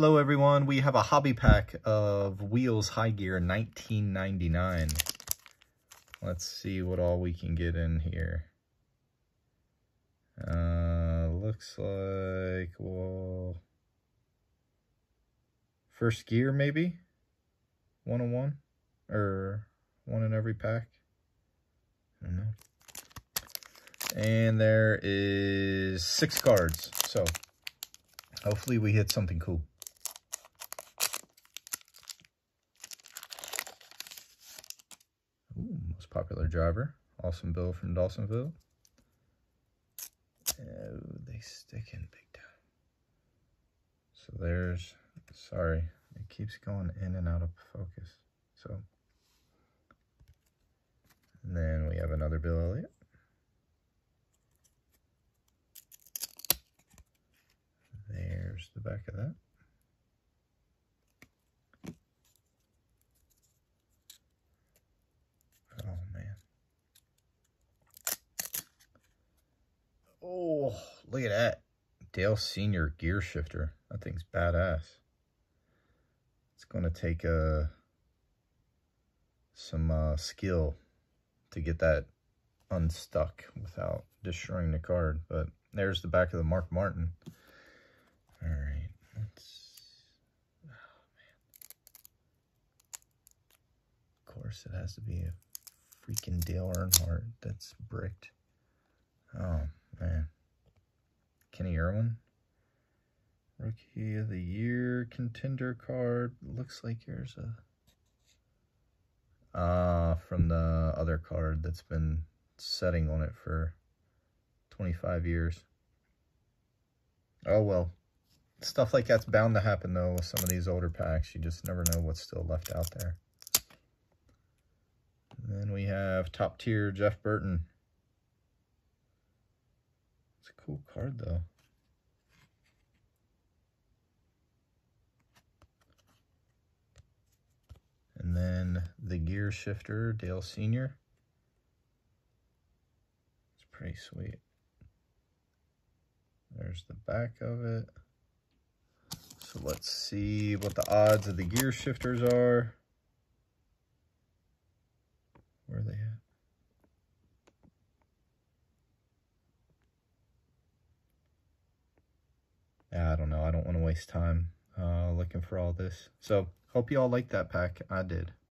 Hello everyone, we have a hobby pack of Wheels High Gear 1999. Let's see what all we can get in here. Uh, looks like, well, first gear maybe? One on one? Or one in every pack? I don't know. And there is six cards, so hopefully we hit something cool. Most popular driver, Awesome Bill from Dawsonville. Oh, they stick in big time. So there's, sorry, it keeps going in and out of focus. So, and then we have another Bill Elliott. There's the back of that. Oh, man. Oh, look at that. Dale Senior gear shifter. That thing's badass. It's going to take uh, some uh, skill to get that unstuck without destroying the card. But there's the back of the Mark Martin. All right, let's. Oh man. Of course, it has to be a freaking Dale Earnhardt that's bricked. Oh. Kenny Irwin. Rookie of the Year contender card. Looks like here's a. Uh, from the other card that's been setting on it for 25 years. Oh well. Stuff like that's bound to happen, though, with some of these older packs. You just never know what's still left out there. And then we have top tier Jeff Burton. Cool card, though. And then the gear shifter, Dale Sr. It's pretty sweet. There's the back of it. So let's see what the odds of the gear shifters are. Where are they at? Yeah, I don't know. I don't want to waste time uh, looking for all this. So hope you all like that pack. I did.